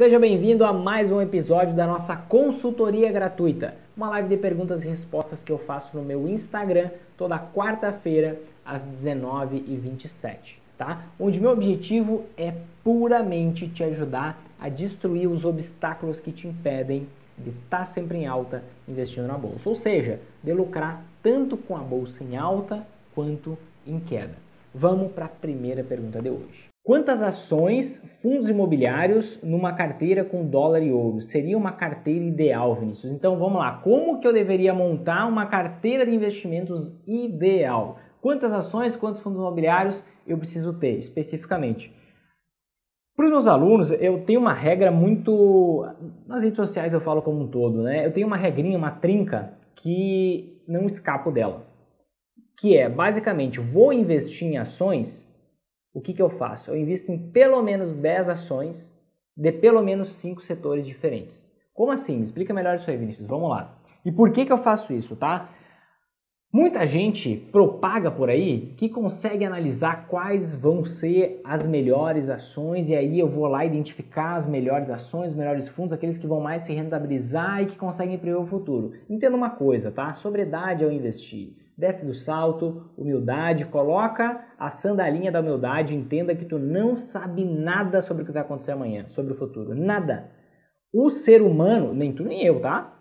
Seja bem-vindo a mais um episódio da nossa consultoria gratuita, uma live de perguntas e respostas que eu faço no meu Instagram toda quarta-feira às 19h27, tá? Onde meu objetivo é puramente te ajudar a destruir os obstáculos que te impedem de estar tá sempre em alta investindo na bolsa, ou seja, de lucrar tanto com a bolsa em alta quanto em queda. Vamos para a primeira pergunta de hoje. Quantas ações, fundos imobiliários numa carteira com dólar e ouro? Seria uma carteira ideal, Vinícius? Então vamos lá. Como que eu deveria montar uma carteira de investimentos ideal? Quantas ações, quantos fundos imobiliários eu preciso ter especificamente? Para os meus alunos, eu tenho uma regra muito. Nas redes sociais eu falo como um todo, né? Eu tenho uma regrinha, uma trinca que não escapo dela. Que é basicamente, vou investir em ações o que, que eu faço? Eu invisto em pelo menos 10 ações de pelo menos 5 setores diferentes. Como assim? Me explica melhor isso aí, Vinícius. Vamos lá. E por que, que eu faço isso, tá? Muita gente propaga por aí que consegue analisar quais vão ser as melhores ações e aí eu vou lá identificar as melhores ações, os melhores fundos, aqueles que vão mais se rentabilizar e que conseguem prever o futuro. Entenda uma coisa, tá? Sobriedade ao investir desce do salto, humildade, coloca a sandalinha da humildade, entenda que tu não sabe nada sobre o que vai acontecer amanhã, sobre o futuro, nada. O ser humano, nem tu nem eu, tá?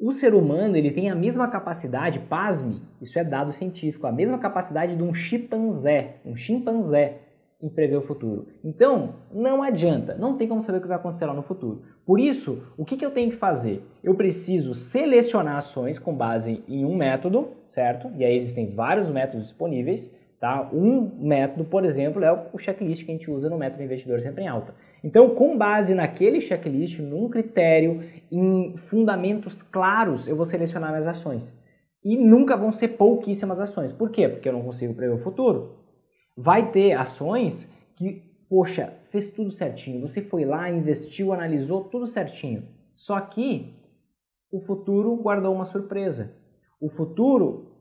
O ser humano, ele tem a mesma capacidade, pasme, isso é dado científico, a mesma capacidade de um chimpanzé, um chimpanzé em prever o futuro. Então, não adianta, não tem como saber o que vai acontecer lá no futuro. Por isso, o que, que eu tenho que fazer? Eu preciso selecionar ações com base em um método, certo? E aí existem vários métodos disponíveis. Tá? Um método, por exemplo, é o checklist que a gente usa no método Investidor Sempre em Alta. Então, com base naquele checklist, num critério, em fundamentos claros, eu vou selecionar minhas ações. E nunca vão ser pouquíssimas ações. Por quê? Porque eu não consigo prever o futuro. Vai ter ações que, poxa, fez tudo certinho. Você foi lá, investiu, analisou tudo certinho. Só que o futuro guardou uma surpresa. O futuro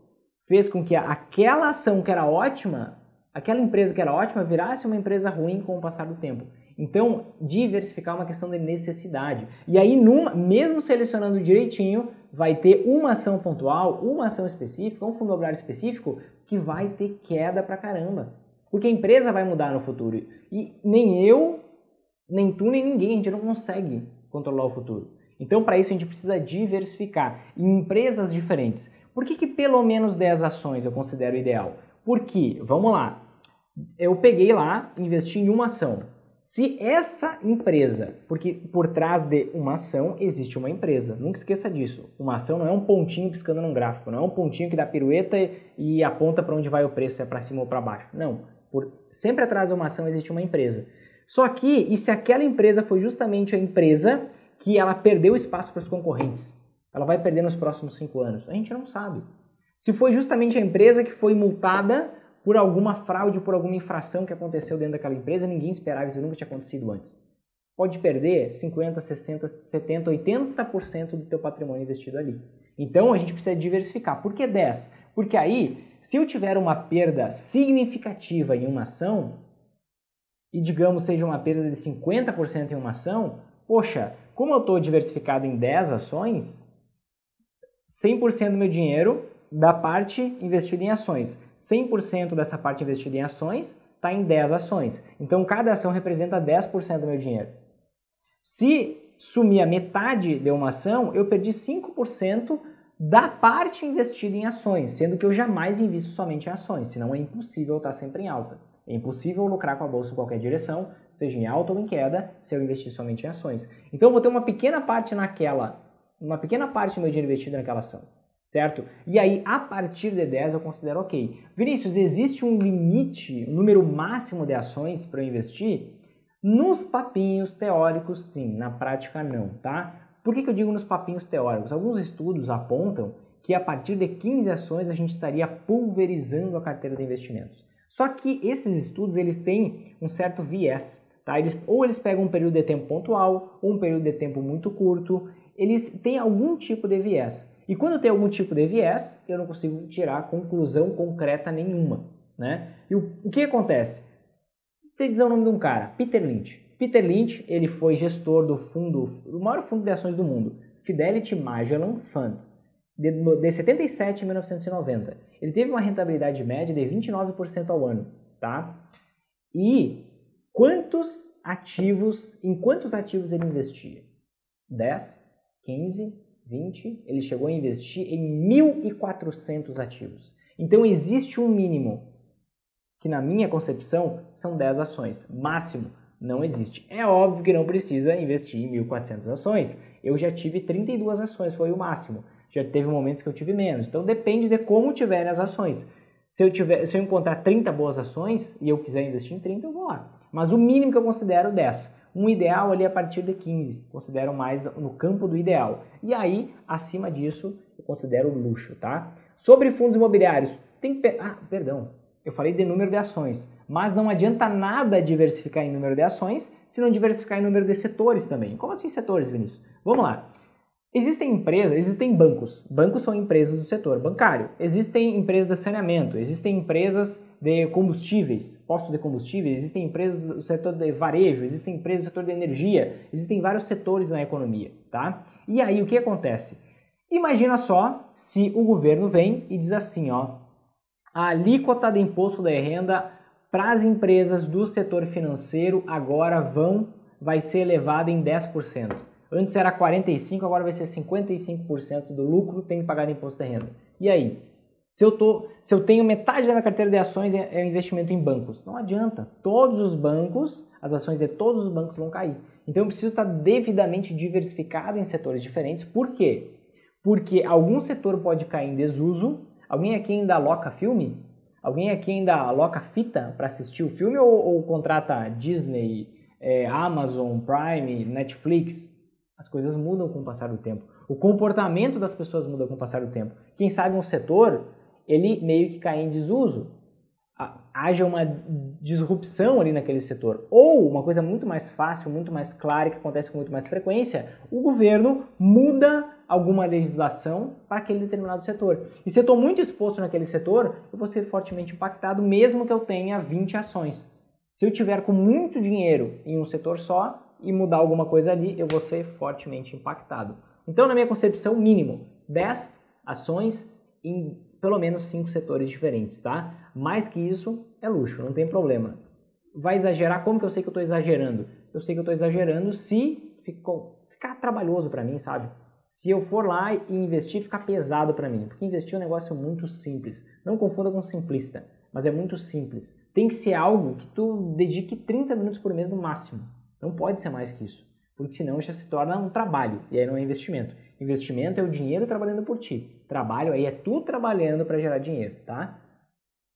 fez com que aquela ação que era ótima, aquela empresa que era ótima, virasse uma empresa ruim com o passar do tempo. Então, diversificar é uma questão de necessidade. E aí, numa, mesmo selecionando direitinho, vai ter uma ação pontual, uma ação específica, um fundo imobiliário específico que vai ter queda pra caramba. Porque a empresa vai mudar no futuro. E nem eu, nem tu, nem ninguém, a gente não consegue controlar o futuro. Então, para isso, a gente precisa diversificar em empresas diferentes. Por que, que pelo menos 10 ações eu considero ideal? Porque, vamos lá, eu peguei lá, investi em uma ação. Se essa empresa, porque por trás de uma ação existe uma empresa, nunca esqueça disso. Uma ação não é um pontinho piscando num gráfico, não é um pontinho que dá pirueta e aponta para onde vai o preço, é para cima ou para baixo. Não. Por, sempre atrás de uma ação existe uma empresa. Só que, e se aquela empresa foi justamente a empresa que ela perdeu espaço para os concorrentes? Ela vai perder nos próximos cinco anos? A gente não sabe. Se foi justamente a empresa que foi multada por alguma fraude, por alguma infração que aconteceu dentro daquela empresa, ninguém esperava, isso nunca tinha acontecido antes. Pode perder 50, 60, 70, 80% do teu patrimônio investido ali. Então a gente precisa diversificar. Por que 10? Porque aí se eu tiver uma perda significativa em uma ação, e digamos seja uma perda de 50% em uma ação, poxa, como eu estou diversificado em 10 ações, 100% do meu dinheiro da parte investida em ações. 100% dessa parte investida em ações está em 10 ações. Então, cada ação representa 10% do meu dinheiro. Se sumir a metade de uma ação, eu perdi 5% da parte investida em ações, sendo que eu jamais invisto somente em ações, senão é impossível estar sempre em alta. É impossível lucrar com a bolsa em qualquer direção, seja em alta ou em queda, se eu investir somente em ações. Então eu vou ter uma pequena parte naquela, uma pequena parte do meu dinheiro investido naquela ação, certo? E aí, a partir de 10 eu considero ok. Vinícius, existe um limite, um número máximo de ações para eu investir? Nos papinhos teóricos, sim, na prática não, tá? Por que, que eu digo nos papinhos teóricos? Alguns estudos apontam que a partir de 15 ações a gente estaria pulverizando a carteira de investimentos. Só que esses estudos eles têm um certo viés, tá? Eles, ou eles pegam um período de tempo pontual, ou um período de tempo muito curto, eles têm algum tipo de viés. E quando tem algum tipo de viés, eu não consigo tirar conclusão concreta nenhuma, né? E o, o que acontece? Vou dizer o nome de um cara, Peter Lynch. Peter Lynch, ele foi gestor do fundo, do maior fundo de ações do mundo, Fidelity Magellan Fund, de, de 77 a 1990. Ele teve uma rentabilidade média de 29% ao ano, tá? E quantos ativos, em quantos ativos ele investia? 10, 15, 20, ele chegou a investir em 1.400 ativos. Então existe um mínimo, que na minha concepção são 10 ações. Máximo não existe. É óbvio que não precisa investir em 1.400 ações. Eu já tive 32 ações, foi o máximo. Já teve momentos que eu tive menos. Então depende de como tiverem as ações. Se eu, tiver, se eu encontrar 30 boas ações e eu quiser investir em 30, eu vou lá. Mas o mínimo que eu considero 10. Um ideal ali a partir de 15, considero mais no campo do ideal. E aí, acima disso, eu considero luxo, tá? Sobre fundos imobiliários, tem... Ah, perdão, eu falei de número de ações, mas não adianta nada diversificar em número de ações se não diversificar em número de setores também. Como assim setores, Vinícius? Vamos lá. Existem empresas, existem bancos. Bancos são empresas do setor bancário. Existem empresas de saneamento, existem empresas de combustíveis, postos de combustíveis, existem empresas do setor de varejo, existem empresas do setor de energia, existem vários setores na economia, tá? E aí o que acontece? Imagina só se o governo vem e diz assim, ó, a alíquota de imposto de renda para as empresas do setor financeiro agora vão vai ser elevada em 10%. Antes era 45%, agora vai ser 55% do lucro tem que pagar imposto de renda. E aí? Se eu, tô, se eu tenho metade da minha carteira de ações é, é investimento em bancos, não adianta. Todos os bancos, as ações de todos os bancos vão cair. Então eu preciso estar devidamente diversificado em setores diferentes. Por quê? Porque algum setor pode cair em desuso. Alguém aqui ainda aloca filme? Alguém aqui ainda aloca fita para assistir o filme ou, ou contrata Disney, é, Amazon Prime, Netflix? As coisas mudam com o passar do tempo. O comportamento das pessoas muda com o passar do tempo. Quem sabe um setor, ele meio que cai em desuso. Haja uma disrupção ali naquele setor. Ou, uma coisa muito mais fácil, muito mais clara, que acontece com muito mais frequência, o governo muda alguma legislação para aquele determinado setor. E se eu estou muito exposto naquele setor, eu vou ser fortemente impactado, mesmo que eu tenha 20 ações. Se eu tiver com muito dinheiro em um setor só, e mudar alguma coisa ali, eu vou ser fortemente impactado. Então, na minha concepção, mínimo 10 ações em pelo menos 5 setores diferentes, tá? Mais que isso é luxo, não tem problema. Vai exagerar? Como que eu sei que eu estou exagerando? Eu sei que eu estou exagerando se ficou, ficar trabalhoso para mim, sabe? Se eu for lá e investir, ficar pesado para mim. Porque investir é um negócio muito simples. Não confunda com simplista, mas é muito simples. Tem que ser algo que tu dedique 30 minutos por mês no máximo. Não pode ser mais que isso, porque senão já se torna um trabalho e aí não é investimento. Investimento é o dinheiro trabalhando por ti. Trabalho aí é tu trabalhando para gerar dinheiro, tá?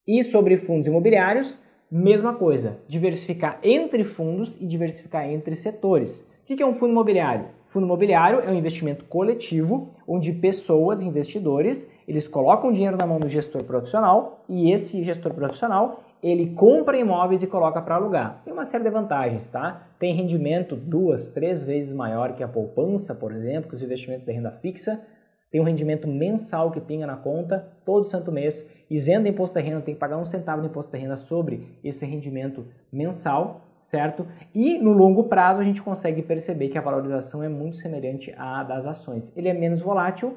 E sobre fundos imobiliários, mesma coisa, diversificar entre fundos e diversificar entre setores. O que é um fundo imobiliário? Fundo imobiliário é um investimento coletivo onde pessoas, investidores, eles colocam dinheiro na mão do gestor profissional e esse gestor profissional ele compra imóveis e coloca para alugar. Tem uma série de vantagens, tá? Tem rendimento duas, três vezes maior que a poupança, por exemplo, que os investimentos de renda fixa. Tem um rendimento mensal que pinga na conta todo santo mês. Isento imposto de renda, tem que pagar um centavo de imposto de renda sobre esse rendimento mensal, certo? E no longo prazo a gente consegue perceber que a valorização é muito semelhante à das ações. Ele é menos volátil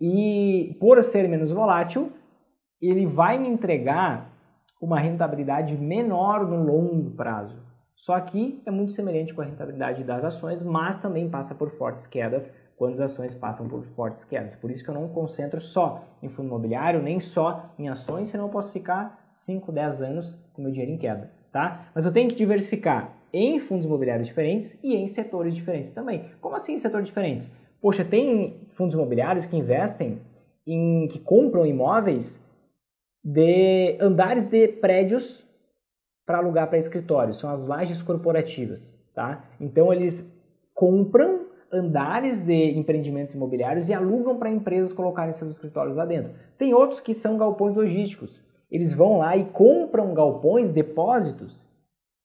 e, por ser menos volátil, ele vai me entregar uma rentabilidade menor no longo prazo. Só que é muito semelhante com a rentabilidade das ações, mas também passa por fortes quedas quando as ações passam por fortes quedas. Por isso que eu não concentro só em fundo imobiliário, nem só em ações, senão eu posso ficar 5, 10 anos com meu dinheiro em queda, tá? Mas eu tenho que diversificar em fundos imobiliários diferentes e em setores diferentes também. Como assim setores diferentes? Poxa, tem fundos imobiliários que investem em que compram imóveis de andares de prédios para alugar para escritórios, são as lajes corporativas, tá? Então eles compram andares de empreendimentos imobiliários e alugam para empresas colocarem seus escritórios lá dentro. Tem outros que são galpões logísticos. Eles vão lá e compram galpões, depósitos,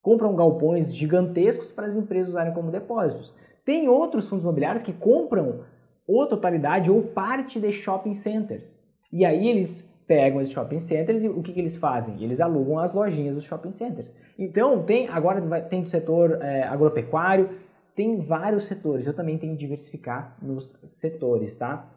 compram galpões gigantescos para as empresas usarem como depósitos. Tem outros fundos imobiliários que compram ou totalidade ou parte de shopping centers. E aí eles pegam esses shopping centers e o que, que eles fazem? Eles alugam as lojinhas dos shopping centers. Então, tem agora tem o setor é, agropecuário, tem vários setores. Eu também tenho que diversificar nos setores, tá?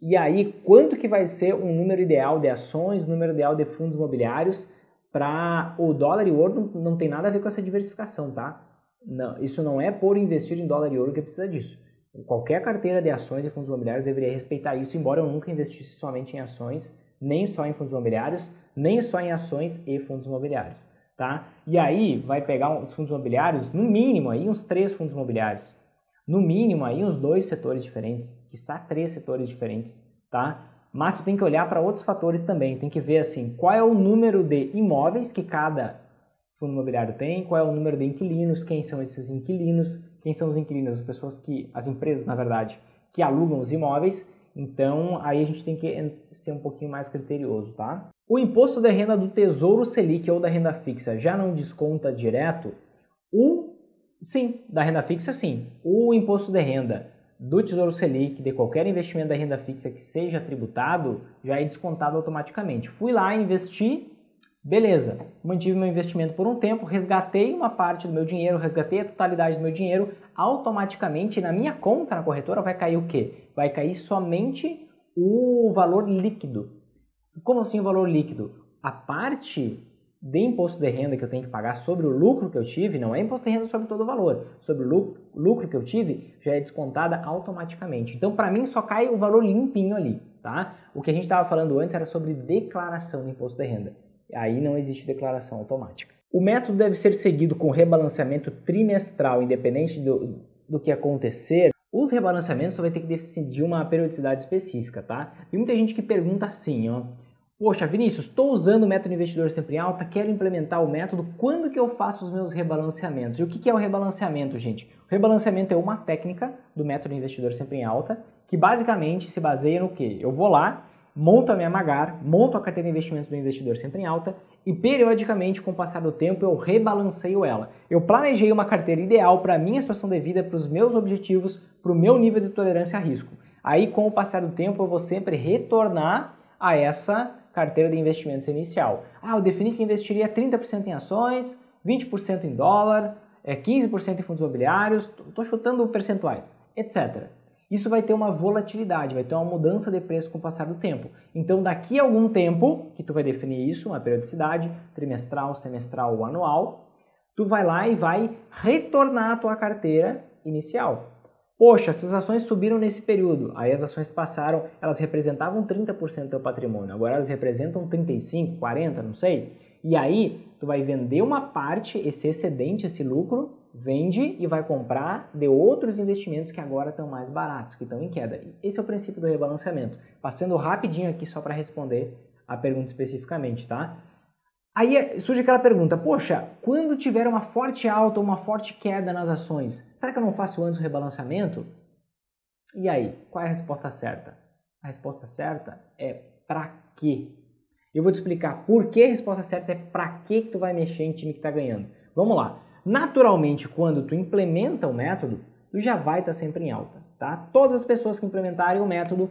E aí, quanto que vai ser um número ideal de ações, número ideal de fundos imobiliários para o dólar e ouro não, não tem nada a ver com essa diversificação, tá? Não, isso não é por investir em dólar e ouro que precisa disso. Qualquer carteira de ações e fundos imobiliários deveria respeitar isso, embora eu nunca investisse somente em ações, nem só em fundos imobiliários, nem só em ações e fundos imobiliários, tá? E aí vai pegar os fundos imobiliários, no mínimo aí uns três fundos imobiliários, no mínimo aí uns dois setores diferentes, quiçá três setores diferentes, tá? Mas tu tem que olhar para outros fatores também, tem que ver assim, qual é o número de imóveis que cada fundo imobiliário tem, qual é o número de inquilinos, quem são esses inquilinos, quem são os inquilinos, as pessoas que, as empresas na verdade, que alugam os imóveis. Então aí a gente tem que ser um pouquinho mais criterioso, tá? O imposto de renda do Tesouro Selic ou da renda fixa já não desconta direto? O sim, da renda fixa sim. O imposto de renda do Tesouro Selic, de qualquer investimento da renda fixa que seja tributado, já é descontado automaticamente. Fui lá, investi, Beleza, mantive meu investimento por um tempo, resgatei uma parte do meu dinheiro, resgatei a totalidade do meu dinheiro, automaticamente na minha conta na corretora vai cair o quê? Vai cair somente o valor líquido. Como assim o valor líquido? A parte de imposto de renda que eu tenho que pagar sobre o lucro que eu tive, não é imposto de renda sobre todo o valor, sobre o lucro que eu tive, já é descontada automaticamente. Então, para mim, só cai o valor limpinho ali, tá? O que a gente estava falando antes era sobre declaração do imposto de renda. Aí não existe declaração automática. O método deve ser seguido com rebalanceamento trimestral, independente do, do que acontecer. Os rebalanceamentos tu vai ter que decidir uma periodicidade específica, tá? Tem muita gente que pergunta assim, ó. Poxa, Vinícius, estou usando o método investidor sempre alta, quero implementar o método, quando que eu faço os meus rebalanceamentos? E o que é o rebalanceamento, gente? O rebalanceamento é uma técnica do método investidor sempre em alta, que basicamente se baseia no que? Eu vou lá, monto a minha Magar, monto a carteira de investimentos do investidor sempre em alta e periodicamente, com o passar do tempo, eu rebalanceio ela. Eu planejei uma carteira ideal para a minha situação de vida, para os meus objetivos, para o meu nível de tolerância a risco. Aí, com o passar do tempo, eu vou sempre retornar a essa carteira de investimentos inicial. Ah, eu defini que investiria 30% em ações, 20% em dólar, 15% é, em fundos imobiliários, estou chutando percentuais, etc isso vai ter uma volatilidade, vai ter uma mudança de preço com o passar do tempo. Então, daqui a algum tempo, que tu vai definir isso, uma periodicidade, trimestral, semestral ou anual, tu vai lá e vai retornar a tua carteira inicial. Poxa, essas ações subiram nesse período, aí as ações passaram, elas representavam 30% do teu patrimônio, agora elas representam 35, 40, não sei. E aí, tu vai vender uma parte, esse excedente, esse lucro, vende e vai comprar de outros investimentos que agora estão mais baratos, que estão em queda. Esse é o princípio do rebalanceamento. Passando rapidinho aqui só para responder a pergunta especificamente, tá? Aí é, surge aquela pergunta, poxa, quando tiver uma forte alta ou uma forte queda nas ações, será que eu não faço antes o rebalanceamento? E aí, qual é a resposta certa? A resposta certa é para quê? Eu vou te explicar por que a resposta certa é para que tu vai mexer em time que está ganhando. Vamos lá. Naturalmente, quando tu implementa o método, tu já vai estar tá sempre em alta, tá? Todas as pessoas que implementarem o método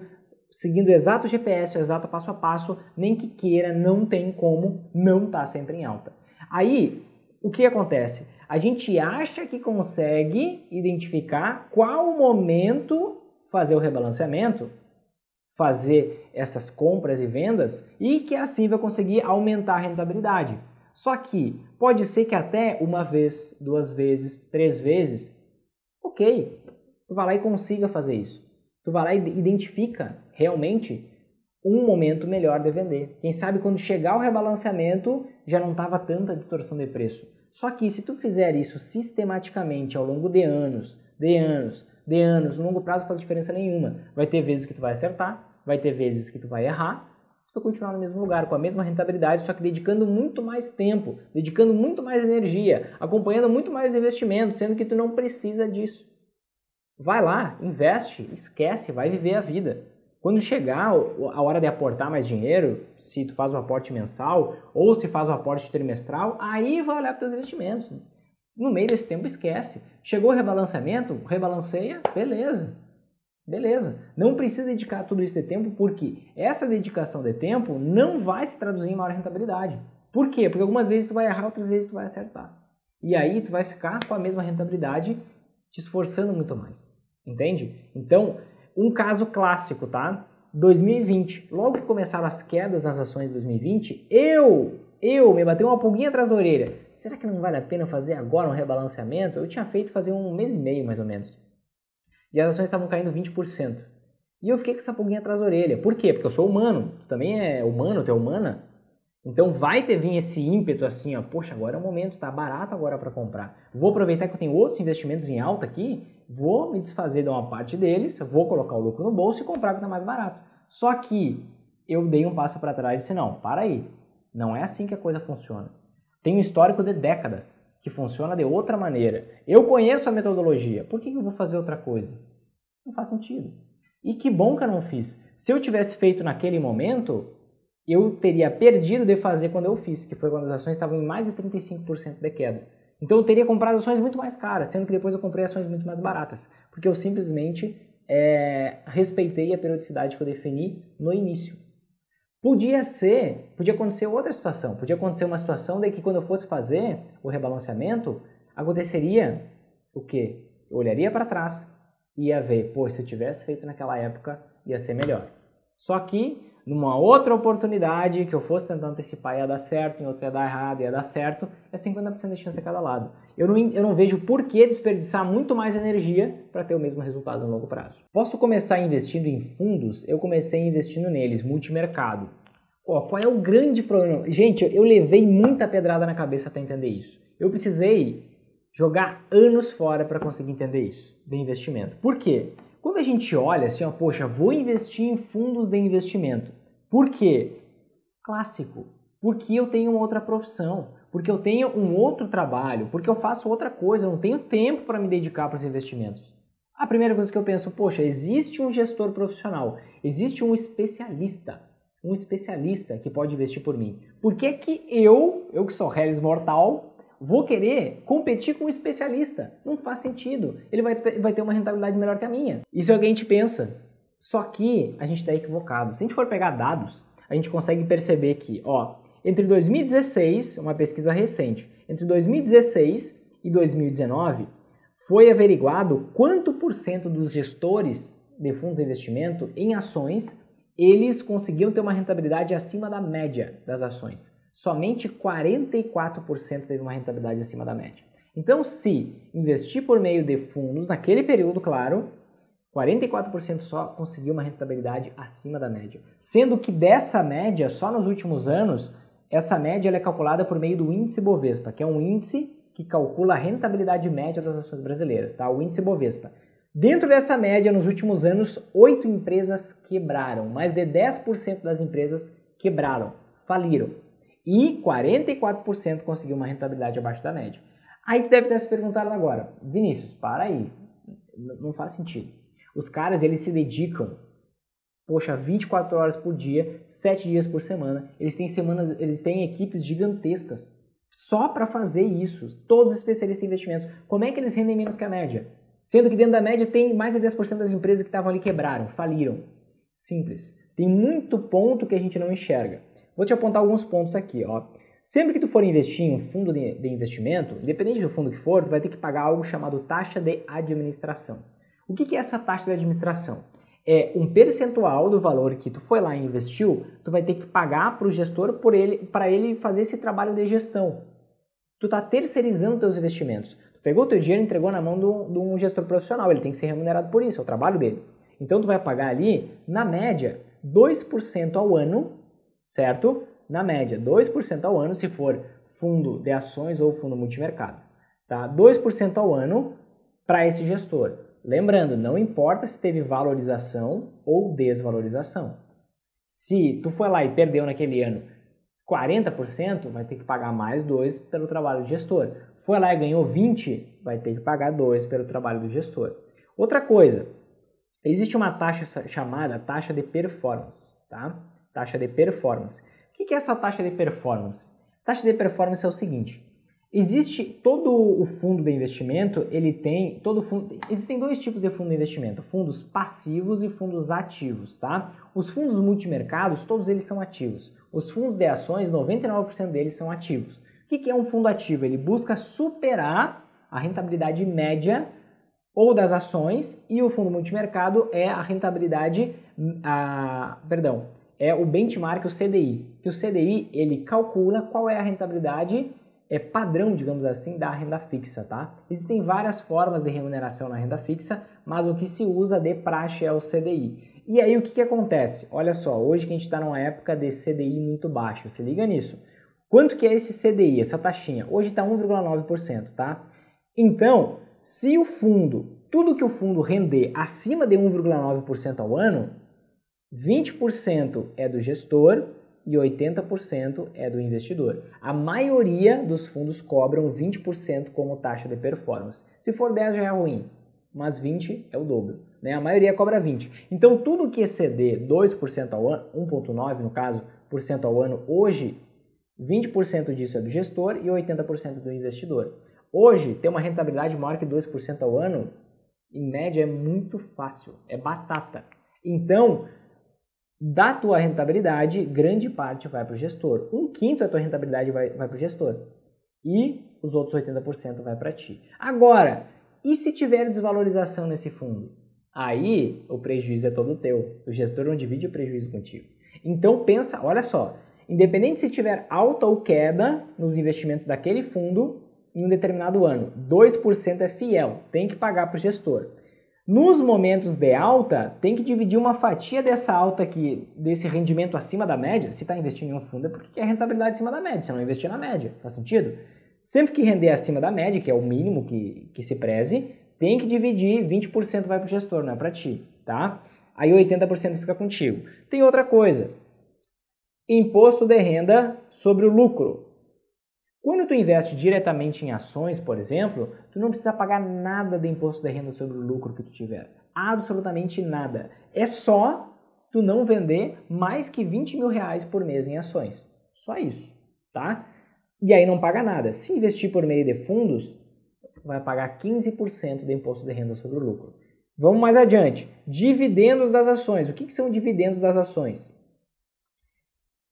seguindo o exato GPS, o exato passo a passo, nem que queira, não tem como não estar tá sempre em alta. Aí, o que acontece? A gente acha que consegue identificar qual momento fazer o rebalanceamento, fazer essas compras e vendas e que assim vai conseguir aumentar a rentabilidade. Só que pode ser que até uma vez, duas vezes, três vezes, ok, tu vai lá e consiga fazer isso. Tu vai lá e identifica realmente um momento melhor de vender. Quem sabe quando chegar o rebalanceamento já não estava tanta distorção de preço. Só que se tu fizer isso sistematicamente ao longo de anos, de anos, de anos, no longo prazo não faz diferença nenhuma. Vai ter vezes que tu vai acertar, vai ter vezes que tu vai errar, para continuar no mesmo lugar, com a mesma rentabilidade, só que dedicando muito mais tempo, dedicando muito mais energia, acompanhando muito mais investimentos, sendo que tu não precisa disso. Vai lá, investe, esquece, vai viver a vida. Quando chegar a hora de aportar mais dinheiro, se tu faz o aporte mensal ou se faz o aporte trimestral, aí vai olhar para os investimentos. No meio desse tempo, esquece. Chegou o rebalanceamento, rebalanceia, beleza. Beleza. Não precisa dedicar tudo isso de tempo, porque essa dedicação de tempo não vai se traduzir em maior rentabilidade. Por quê? Porque algumas vezes tu vai errar, outras vezes tu vai acertar. E aí tu vai ficar com a mesma rentabilidade, te esforçando muito mais. Entende? Então, um caso clássico, tá? 2020, logo que começaram as quedas nas ações de 2020, eu, eu me bateu uma pulguinha atrás da orelha. Será que não vale a pena fazer agora um rebalanceamento? Eu tinha feito fazer um mês e meio, mais ou menos. E as ações estavam caindo 20%. E eu fiquei com essa pulguinha atrás da orelha. Por quê? Porque eu sou humano. Tu também é humano, tu é humana. Então vai ter vir esse ímpeto assim, ó, poxa, agora é o momento, tá barato agora para comprar. Vou aproveitar que eu tenho outros investimentos em alta aqui, vou me desfazer de uma parte deles, vou colocar o lucro no bolso e comprar o que tá mais barato. Só que eu dei um passo para trás e disse, não, para aí. Não é assim que a coisa funciona. Tem um histórico de décadas que funciona de outra maneira. Eu conheço a metodologia, por que eu vou fazer outra coisa? Não faz sentido. E que bom que eu não fiz. Se eu tivesse feito naquele momento, eu teria perdido de fazer quando eu fiz, que foi quando as ações estavam em mais de 35% de queda. Então eu teria comprado ações muito mais caras, sendo que depois eu comprei ações muito mais baratas, porque eu simplesmente é, respeitei a periodicidade que eu defini no início. Podia ser, podia acontecer outra situação, podia acontecer uma situação de que quando eu fosse fazer o rebalanceamento, aconteceria o quê? Eu olharia para trás e ia ver, pô, se eu tivesse feito naquela época, ia ser melhor. Só que numa outra oportunidade que eu fosse tentar antecipar ia dar certo, em outra ia dar errado, ia dar certo, é 50% de chance de cada lado. Eu não, eu não vejo por que desperdiçar muito mais energia para ter o mesmo resultado no longo prazo. Posso começar investindo em fundos? Eu comecei investindo neles, multimercado. Ó, qual é o grande problema? Gente, eu levei muita pedrada na cabeça até entender isso. Eu precisei jogar anos fora para conseguir entender isso, de investimento. Por quê? Quando a gente olha assim, ó, poxa, vou investir em fundos de investimento. Por quê? Clássico. Porque eu tenho outra profissão, porque eu tenho um outro trabalho, porque eu faço outra coisa, eu não tenho tempo para me dedicar para os investimentos. A primeira coisa que eu penso, poxa, existe um gestor profissional, existe um especialista, um especialista que pode investir por mim. Por que que eu, eu que sou réis mortal, vou querer competir com um especialista. Não faz sentido. Ele vai ter, vai ter uma rentabilidade melhor que a minha. Isso é o que a gente pensa. Só que a gente está equivocado. Se a gente for pegar dados, a gente consegue perceber que, ó, entre 2016, uma pesquisa recente, entre 2016 e 2019, foi averiguado quanto por cento dos gestores de fundos de investimento em ações eles conseguiam ter uma rentabilidade acima da média das ações somente 44% teve uma rentabilidade acima da média. Então, se investir por meio de fundos, naquele período, claro, 44% só conseguiu uma rentabilidade acima da média. Sendo que dessa média, só nos últimos anos, essa média é calculada por meio do índice Bovespa, que é um índice que calcula a rentabilidade média das ações brasileiras, tá? O índice Bovespa. Dentro dessa média, nos últimos anos, oito empresas quebraram. Mais de 10% das empresas quebraram, faliram e 44% conseguiu uma rentabilidade abaixo da média. Aí tu deve ter se perguntado agora, Vinícius, para aí, não faz sentido. Os caras, eles se dedicam, poxa, 24 horas por dia, 7 dias por semana, eles têm semanas, eles têm equipes gigantescas só para fazer isso, todos especialistas em investimentos. Como é que eles rendem menos que a média? Sendo que dentro da média tem mais de 10% das empresas que estavam ali quebraram, faliram. Simples. Tem muito ponto que a gente não enxerga. Vou te apontar alguns pontos aqui, ó. Sempre que tu for investir em um fundo de, investimento, independente do fundo que for, tu vai ter que pagar algo chamado taxa de administração. O que, que é essa taxa de administração? É um percentual do valor que tu foi lá e investiu, tu vai ter que pagar para o gestor por ele, para ele fazer esse trabalho de gestão. Tu está terceirizando teus investimentos. Tu pegou teu dinheiro e entregou na mão de um gestor profissional, ele tem que ser remunerado por isso, é o trabalho dele. Então tu vai pagar ali, na média, 2% ao ano certo? Na média, 2% ao ano se for fundo de ações ou fundo multimercado. Tá? 2% ao ano para esse gestor. Lembrando, não importa se teve valorização ou desvalorização. Se tu foi lá e perdeu naquele ano 40%, vai ter que pagar mais 2 pelo trabalho do gestor. Foi lá e ganhou 20, vai ter que pagar 2 pelo trabalho do gestor. Outra coisa, existe uma taxa chamada taxa de performance, tá? Taxa de performance. O que é essa taxa de performance? Taxa de performance é o seguinte: Existe todo o fundo de investimento, ele tem todo fundo, existem dois tipos de fundo de investimento, fundos passivos e fundos ativos, tá? Os fundos multimercados, todos eles são ativos. Os fundos de ações, 99% deles são ativos. O que é um fundo ativo? Ele busca superar a rentabilidade média ou das ações e o fundo multimercado é a rentabilidade, a, perdão, é o benchmark, o CDI. Que o CDI ele calcula qual é a rentabilidade é padrão, digamos assim, da renda fixa, tá? Existem várias formas de remuneração na renda fixa, mas o que se usa de praxe é o CDI. E aí o que, que acontece? Olha só, hoje que a gente está numa época de CDI muito baixo, se liga nisso. Quanto que é esse CDI, essa taxinha? Hoje está 1,9%, tá? Então, se o fundo, tudo que o fundo render acima de 1,9% ao ano, 20% é do gestor e 80% é do investidor. A maioria dos fundos cobram 20% como taxa de performance. Se for 10 já é ruim, mas 20 é o dobro. Né? A maioria cobra 20. Então tudo que exceder 2% ao ano, 1,9% no caso, por cento ao ano, hoje 20% disso é do gestor e 80% do investidor. Hoje, ter uma rentabilidade maior que 2% ao ano, em média, é muito fácil, é batata. Então, da tua rentabilidade, grande parte vai para o gestor. Um quinto da tua rentabilidade vai, vai para o gestor. E os outros 80% vai para ti. Agora, e se tiver desvalorização nesse fundo? Aí o prejuízo é todo teu. O gestor não divide o prejuízo contigo. Então pensa, olha só, independente se tiver alta ou queda nos investimentos daquele fundo em um determinado ano, 2% é fiel, tem que pagar para o gestor. Nos momentos de alta, tem que dividir uma fatia dessa alta aqui, desse rendimento acima da média. Se está investindo em um fundo é porque quer rentabilidade acima da média, se não investir na média. Faz sentido? Sempre que render acima da média, que é o mínimo que, que se preze, tem que dividir, 20% vai para o gestor, não é para ti, tá? Aí 80% fica contigo. Tem outra coisa, imposto de renda sobre o lucro. Quando tu investe diretamente em ações, por exemplo, tu não precisa pagar nada de imposto de renda sobre o lucro que tu tiver. Absolutamente nada. É só tu não vender mais que 20 mil reais por mês em ações. Só isso, tá? E aí não paga nada. Se investir por meio de fundos, vai pagar 15% de imposto de renda sobre o lucro. Vamos mais adiante. Dividendos das ações. O que, que são dividendos das ações?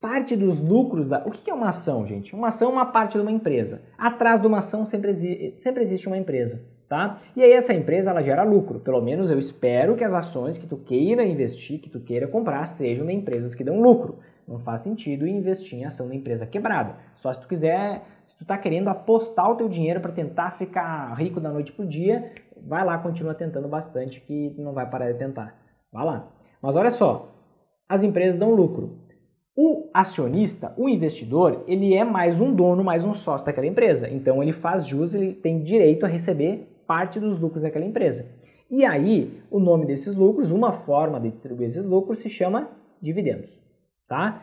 Parte dos lucros da. O que é uma ação, gente? Uma ação é uma parte de uma empresa. Atrás de uma ação sempre, exi... sempre existe uma empresa, tá? E aí essa empresa ela gera lucro. Pelo menos eu espero que as ações que tu queira investir, que tu queira comprar, sejam de empresas que dão lucro. Não faz sentido investir em ação da empresa quebrada. Só se tu quiser, se tu tá querendo apostar o teu dinheiro para tentar ficar rico da noite pro dia, vai lá, continua tentando bastante que não vai parar de tentar. Vai lá. Mas olha só, as empresas dão lucro. O acionista, o investidor, ele é mais um dono, mais um sócio daquela empresa. Então ele faz jus, ele tem direito a receber parte dos lucros daquela empresa. E aí, o nome desses lucros, uma forma de distribuir esses lucros se chama dividendos, tá?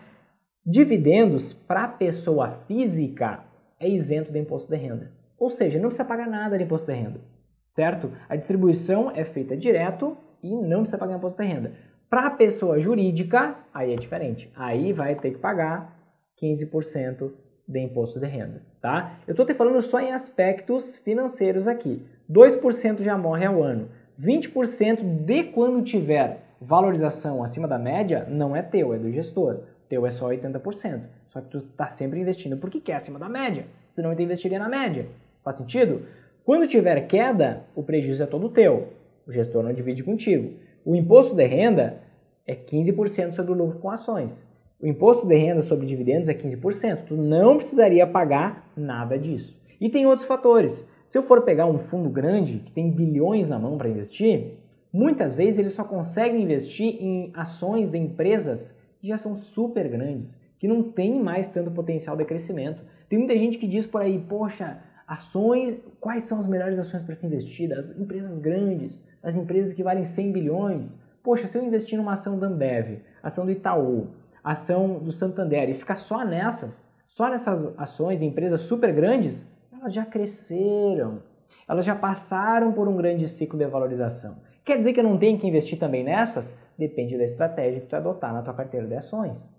Dividendos para pessoa física é isento de imposto de renda. Ou seja, não precisa pagar nada de imposto de renda, certo? A distribuição é feita direto e não precisa pagar imposto de renda. Para a pessoa jurídica, aí é diferente. Aí vai ter que pagar 15% de imposto de renda, tá? Eu estou te falando só em aspectos financeiros aqui. 2% já morre ao ano. 20% de quando tiver valorização acima da média não é teu, é do gestor. Teu é só 80%. Só que tu está sempre investindo porque quer acima da média. Senão tu investiria na média. Faz sentido? Quando tiver queda, o prejuízo é todo teu. O gestor não divide contigo. O imposto de renda é 15% sobre o lucro com ações. O imposto de renda sobre dividendos é 15%. Tu não precisaria pagar nada disso. E tem outros fatores. Se eu for pegar um fundo grande que tem bilhões na mão para investir, muitas vezes ele só consegue investir em ações de empresas que já são super grandes, que não tem mais tanto potencial de crescimento. Tem muita gente que diz por aí, poxa, ações, quais são as melhores ações para ser investidas? As empresas grandes, as empresas que valem 100 bilhões. Poxa, se eu investir numa ação da Ambev, ação do Itaú, ação do Santander e ficar só nessas, só nessas ações de empresas super grandes, elas já cresceram, elas já passaram por um grande ciclo de valorização. Quer dizer que eu não tenho que investir também nessas? Depende da estratégia que tu adotar na tua carteira de ações.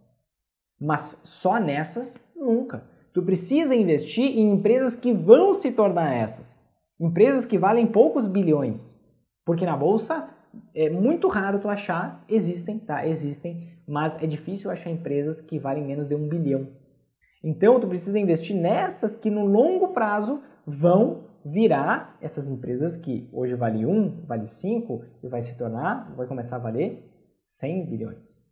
Mas só nessas, nunca. Tu precisa investir em empresas que vão se tornar essas. Empresas que valem poucos bilhões. Porque na bolsa é muito raro tu achar, existem, tá? Existem, mas é difícil achar empresas que valem menos de um bilhão. Então tu precisa investir nessas que no longo prazo vão virar essas empresas que hoje vale um, vale cinco e vai se tornar, vai começar a valer 100 bilhões.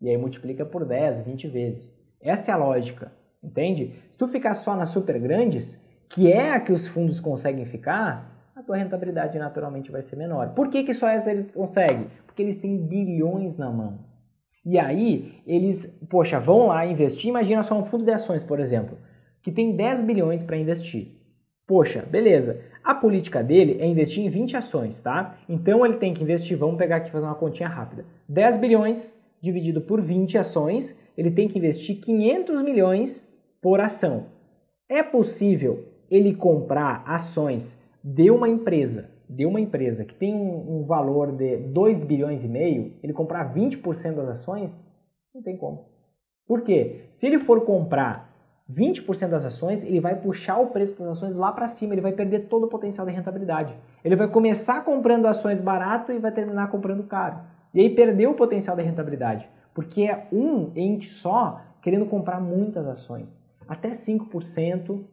E aí multiplica por 10, 20 vezes. Essa é a lógica, entende? Se tu ficar só nas super grandes, que é a que os fundos conseguem ficar, a tua rentabilidade naturalmente vai ser menor. Por que, que só essa eles conseguem? Porque eles têm bilhões na mão. E aí, eles, poxa, vão lá investir. Imagina só um fundo de ações, por exemplo, que tem 10 bilhões para investir. Poxa, beleza. A política dele é investir em 20 ações, tá? Então ele tem que investir, vamos pegar aqui fazer uma continha rápida. 10 bilhões dividido por 20 ações, ele tem que investir 500 milhões por ação. É possível ele comprar ações de uma empresa, de uma empresa que tem um, um valor de 2 bilhões e meio, ele comprar 20% das ações? Não tem como. Por quê? Se ele for comprar 20% das ações, ele vai puxar o preço das ações lá para cima, ele vai perder todo o potencial de rentabilidade. Ele vai começar comprando ações barato e vai terminar comprando caro. E aí perdeu o potencial de rentabilidade, porque é um ente só querendo comprar muitas ações. Até 5%,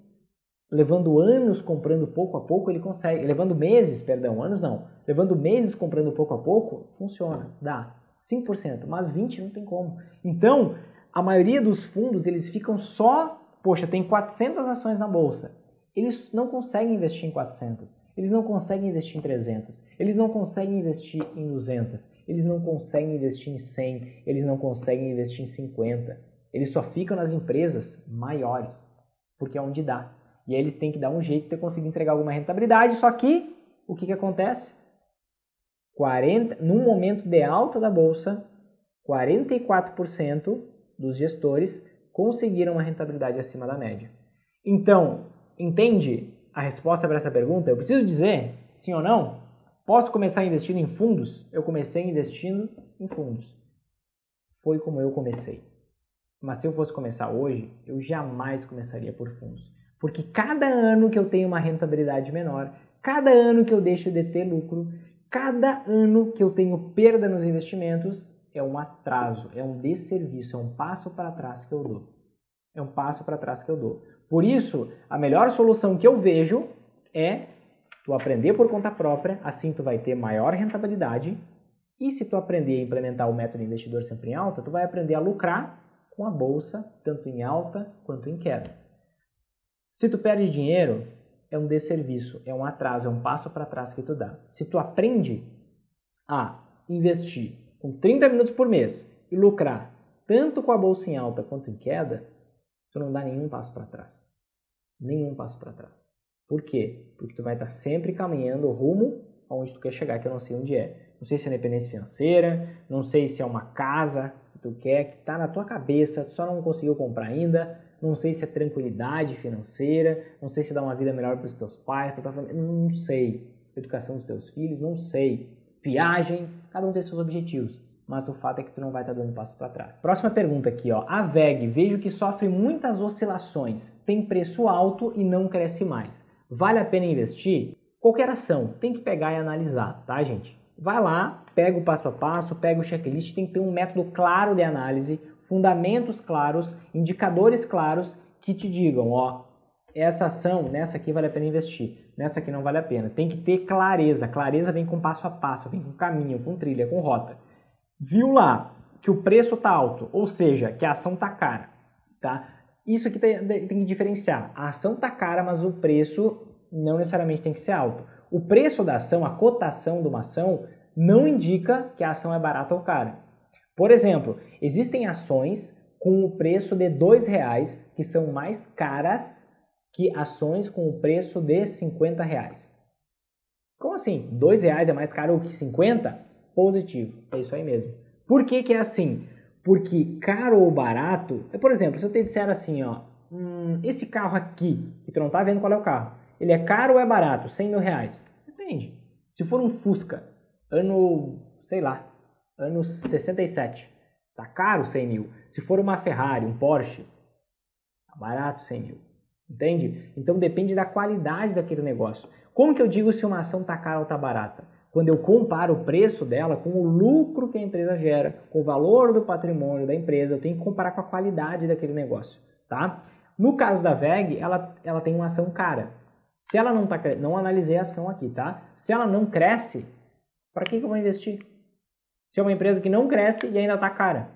levando anos comprando pouco a pouco, ele consegue, levando meses, perdão, anos não, levando meses comprando pouco a pouco, funciona, dá. 5%, mas 20 não tem como. Então, a maioria dos fundos, eles ficam só poxa, tem 400 ações na bolsa. Eles não conseguem investir em 400, eles não conseguem investir em 300, eles não conseguem investir em 200, eles não conseguem investir em 100, eles não conseguem investir em 50. Eles só ficam nas empresas maiores, porque é onde dá. E aí eles têm que dar um jeito de conseguir entregar alguma rentabilidade, só que o que, que acontece? 40, num momento de alta da bolsa, 44% dos gestores conseguiram uma rentabilidade acima da média. Então, entende a resposta para essa pergunta? Eu preciso dizer, sim ou não? Posso começar investindo em fundos? Eu comecei investindo em fundos. Foi como eu comecei. Mas se eu fosse começar hoje, eu jamais começaria por fundos. Porque cada ano que eu tenho uma rentabilidade menor, cada ano que eu deixo de ter lucro, cada ano que eu tenho perda nos investimentos, é um atraso, é um desserviço, é um passo para trás que eu dou. É um passo para trás que eu dou. Por isso, a melhor solução que eu vejo é tu aprender por conta própria, assim tu vai ter maior rentabilidade. E se tu aprender a implementar o método investidor sempre em alta, tu vai aprender a lucrar com a bolsa, tanto em alta quanto em queda. Se tu perde dinheiro, é um desserviço, é um atraso, é um passo para trás que tu dá. Se tu aprende a investir com 30 minutos por mês e lucrar tanto com a bolsa em alta quanto em queda, tu não dá nenhum passo para trás. Nenhum passo para trás. Por quê? Porque tu vai estar sempre caminhando rumo aonde tu quer chegar, que eu não sei onde é. Não sei se é independência financeira, não sei se é uma casa que tu quer, que está na tua cabeça, tu só não conseguiu comprar ainda, não sei se é tranquilidade financeira, não sei se dá uma vida melhor para os teus pais, para tua família, não sei. Educação dos teus filhos, não sei viagem, cada um tem seus objetivos. Mas o fato é que tu não vai estar dando passo para trás. Próxima pergunta aqui, ó. A VEG, vejo que sofre muitas oscilações, tem preço alto e não cresce mais. Vale a pena investir? Qualquer ação, tem que pegar e analisar, tá, gente? Vai lá, pega o passo a passo, pega o checklist, tem que ter um método claro de análise, fundamentos claros, indicadores claros que te digam, ó, essa ação, nessa aqui vale a pena investir, nessa aqui não vale a pena. Tem que ter clareza. Clareza vem com passo a passo, vem com caminho, com trilha, com rota. Viu lá que o preço está alto, ou seja, que a ação está cara, tá? Isso aqui tem, que diferenciar. A ação está cara, mas o preço não necessariamente tem que ser alto. O preço da ação, a cotação de uma ação, não indica que a ação é barata ou cara. Por exemplo, existem ações com o preço de R$ reais que são mais caras que ações com o preço de 50 reais. Como assim? Dois reais é mais caro que 50? Positivo, é isso aí mesmo. Por que, que é assim? Porque caro ou barato, é, por exemplo, se eu te disser assim, ó, hum, esse carro aqui, que tu não tá vendo qual é o carro, ele é caro ou é barato? 100 mil reais? Depende. Se for um Fusca, ano, sei lá, ano 67, tá caro 100 mil. Se for uma Ferrari, um Porsche, Tá barato 100 mil. Entende? Então depende da qualidade daquele negócio. Como que eu digo se uma ação está cara ou está barata? Quando eu comparo o preço dela com o lucro que a empresa gera, com o valor do patrimônio da empresa, eu tenho que comparar com a qualidade daquele negócio, tá? No caso da VEG, ela, ela tem uma ação cara. Se ela não tá não analisei a ação aqui, tá? Se ela não cresce, para que, que eu vou investir? Se é uma empresa que não cresce e ainda está cara,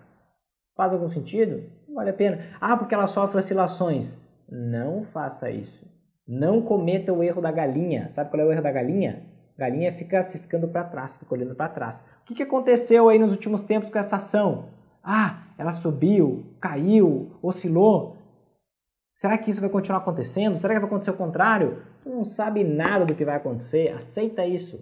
faz algum sentido? Não vale a pena. Ah, porque ela sofre oscilações. Não faça isso. Não cometa o erro da galinha. Sabe qual é o erro da galinha? Galinha fica ciscando para trás, fica olhando para trás. O que, que aconteceu aí nos últimos tempos com essa ação? Ah, ela subiu, caiu, oscilou. Será que isso vai continuar acontecendo? Será que vai acontecer o contrário? Tu não sabe nada do que vai acontecer. Aceita isso.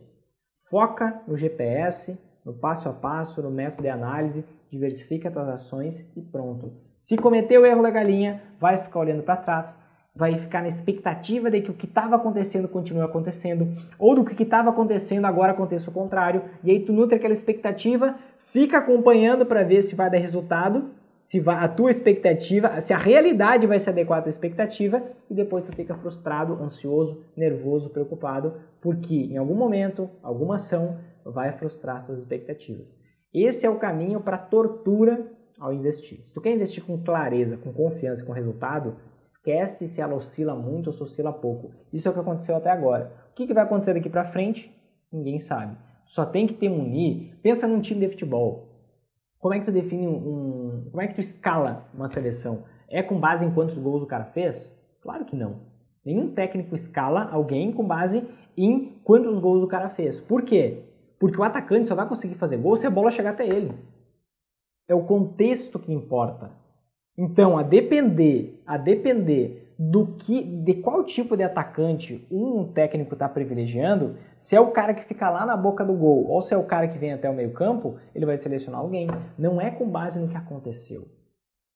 Foca no GPS, no passo a passo, no método de análise, diversifica as tuas ações e pronto. Se cometeu o erro da galinha, vai ficar olhando para trás, vai ficar na expectativa de que o que estava acontecendo continue acontecendo, ou do que estava acontecendo agora aconteça o contrário, e aí tu nutre aquela expectativa, fica acompanhando para ver se vai dar resultado, se vai, a tua expectativa, se a realidade vai se adequar à tua expectativa, e depois tu fica frustrado, ansioso, nervoso, preocupado, porque em algum momento, alguma ação vai frustrar as tuas expectativas. Esse é o caminho para tortura ao investir. Se tu quer investir com clareza, com confiança e com resultado, esquece se ela oscila muito ou se oscila pouco. Isso é o que aconteceu até agora. O que, que vai acontecer daqui para frente? Ninguém sabe. Só tem que ter munir. Pensa num time de futebol. Como é que tu define um, como é que tu escala uma seleção? É com base em quantos gols o cara fez? Claro que não. Nenhum técnico escala alguém com base em quantos gols o cara fez. Por quê? Porque o atacante só vai conseguir fazer gol se a bola chegar até ele. É o contexto que importa. Então, a depender, a depender do que, de qual tipo de atacante um técnico está privilegiando, se é o cara que fica lá na boca do gol ou se é o cara que vem até o meio campo, ele vai selecionar alguém. Não é com base no que aconteceu,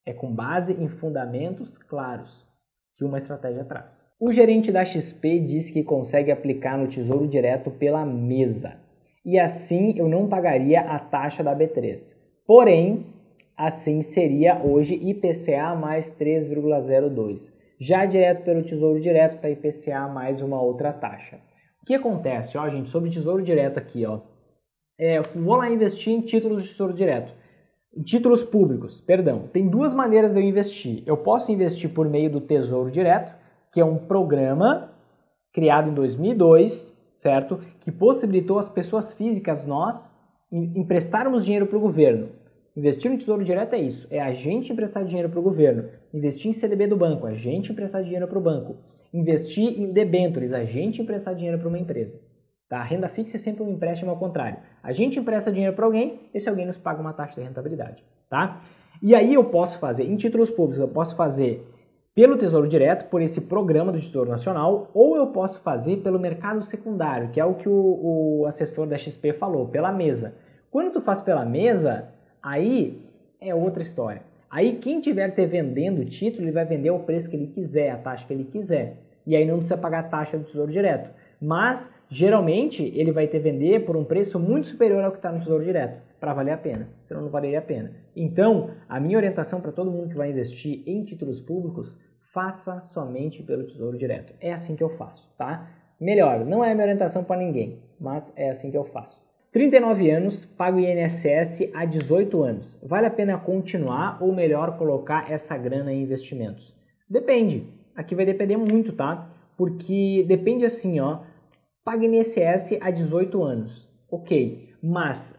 é com base em fundamentos claros que uma estratégia traz. O gerente da XP diz que consegue aplicar no Tesouro Direto pela mesa e assim eu não pagaria a taxa da B3. Porém, assim seria hoje IPCA mais 3,02. Já direto pelo Tesouro Direto está IPCA mais uma outra taxa. O que acontece, ó, gente, sobre Tesouro Direto aqui, ó. É, vou lá investir em títulos de Tesouro Direto. Títulos públicos, perdão. Tem duas maneiras de eu investir. Eu posso investir por meio do Tesouro Direto, que é um programa criado em 2002, certo? Que possibilitou as pessoas físicas, nós, emprestarmos dinheiro para o governo. Investir no Tesouro Direto é isso, é a gente emprestar dinheiro para o governo. Investir em CDB do banco, a gente emprestar dinheiro para o banco. Investir em debentures, a gente emprestar dinheiro para uma empresa. Tá? A renda fixa é sempre um empréstimo ao contrário. A gente empresta dinheiro para alguém, esse alguém nos paga uma taxa de rentabilidade. Tá? E aí eu posso fazer, em títulos públicos, eu posso fazer pelo Tesouro Direto, por esse programa do Tesouro Nacional, ou eu posso fazer pelo mercado secundário, que é o que o, o assessor da XP falou, pela mesa. Quando tu faz pela mesa, Aí é outra história. Aí quem tiver te vendendo o título, ele vai vender ao preço que ele quiser, a taxa que ele quiser. E aí não precisa pagar a taxa do Tesouro Direto. Mas, geralmente, ele vai te vender por um preço muito superior ao que está no Tesouro Direto, para valer a pena, senão não valeria a pena. Então, a minha orientação para todo mundo que vai investir em títulos públicos, faça somente pelo Tesouro Direto. É assim que eu faço, tá? Melhor, não é a minha orientação para ninguém, mas é assim que eu faço. 39 anos, pago INSS há 18 anos. Vale a pena continuar ou melhor colocar essa grana em investimentos? Depende. Aqui vai depender muito, tá? Porque depende assim, ó. Paga INSS há 18 anos. Ok, mas